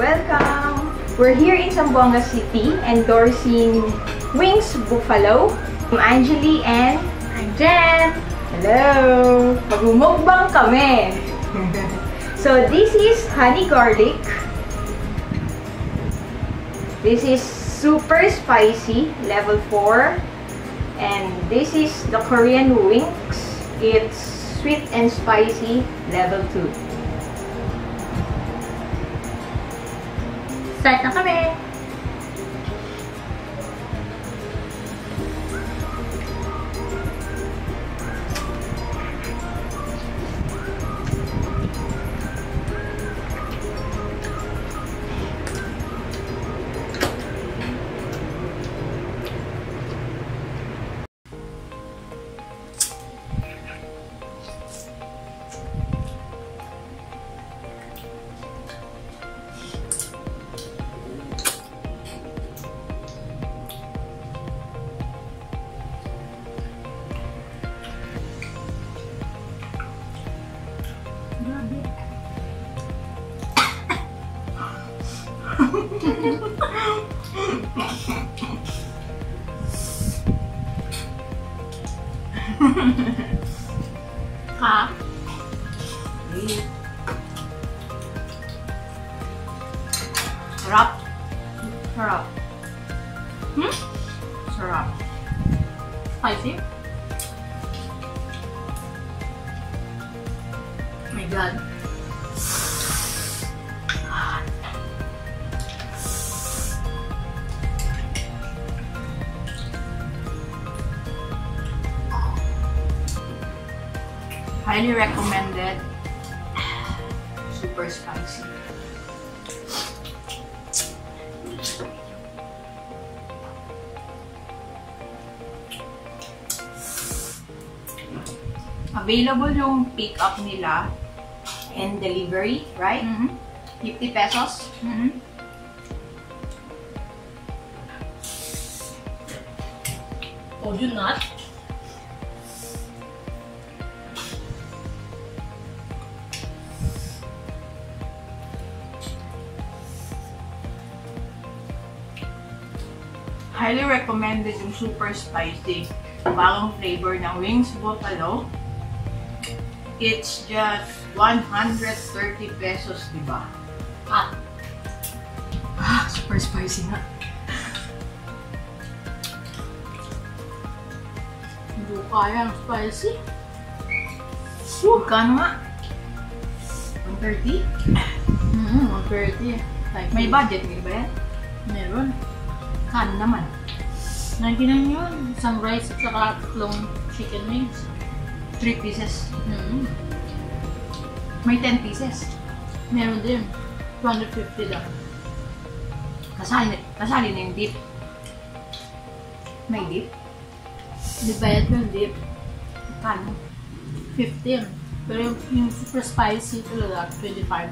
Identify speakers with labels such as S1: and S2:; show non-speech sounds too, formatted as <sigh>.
S1: Welcome! We're here in Zamboanga City endorsing Wings Buffalo. I'm Angeli and
S2: I'm Jen!
S1: Hello! Magmumukbang kami! <laughs> so this is honey garlic. This is super spicy, level 4. And this is the Korean wings. It's sweet and spicy, level 2.
S2: Start na kami! ค่ะรับรับหืมรับใส่สิ my god Highly recommended. Super spicy.
S1: Available yung pick up nila and delivery, right?
S2: Mm-hmm.
S1: 50 pesos.
S2: Mm-hmm. Oh, you not?
S1: Highly recommended yung super spicy bagong flavor ng Wings Buffalo. It's just 130 pesos, di ba?
S2: Ah,
S1: Ah, super spicy nga.
S2: hindi ko kaya ang spicy.
S1: Magkano nga? 130?
S2: Mm-hmm, 130. Like,
S1: May budget, may ba yan?
S2: Meron.
S1: Kano naman?
S2: 99 yun. Isang rice at saka tatlong chicken wings.
S1: 3 pieces.
S2: Mm-hmm.
S1: May 10 pieces.
S2: Meron din. 250 lang.
S1: Kasali, kasali na yung dip. May dip?
S2: Di bayad ko yung dip.
S1: Kano?
S2: 15. Pero yung, super spicy talaga, 25.